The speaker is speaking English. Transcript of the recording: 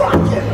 rocking.